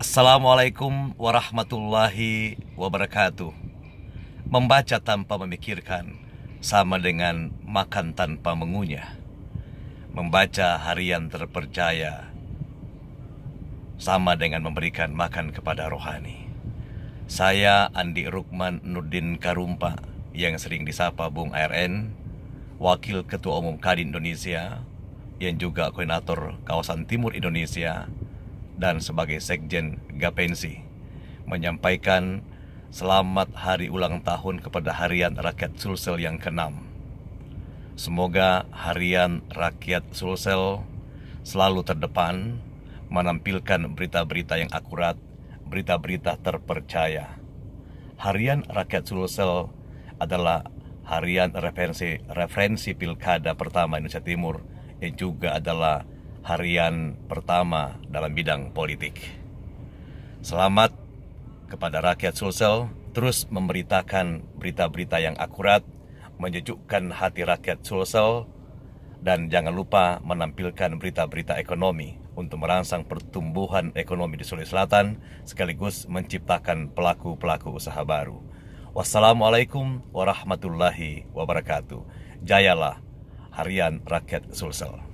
Assalamualaikum warahmatullahi wabarakatuh. Membaca tanpa memikirkan sama dengan makan tanpa mengunyah. Membaca harian terpercaya sama dengan memberikan makan kepada rohani. Saya Andi Rukman Nurdin Karumpa yang sering disapa Bung ARN, Wakil Ketua Umum Kadin Indonesia, yang juga koordinator kawasan Timur Indonesia, dan sebagai Sekjen Gapensi menyampaikan selamat hari ulang tahun kepada Harian Rakyat Sulsel yang ke-6. Semoga Harian Rakyat Sulsel selalu terdepan menampilkan berita-berita yang akurat, berita-berita terpercaya. Harian Rakyat Sulsel adalah harian referensi referensi pilkada pertama Indonesia Timur yang juga adalah harian pertama dalam bidang politik. Selamat kepada rakyat Sulsel terus memberitakan berita-berita yang akurat, menyejukkan hati rakyat Sulsel, dan jangan lupa menampilkan berita-berita ekonomi untuk merangsang pertumbuhan ekonomi di Sulawesi Selatan sekaligus menciptakan pelaku-pelaku usaha baru. Wassalamualaikum warahmatullahi wabarakatuh. Jayalah Harian Rakyat Sulsel.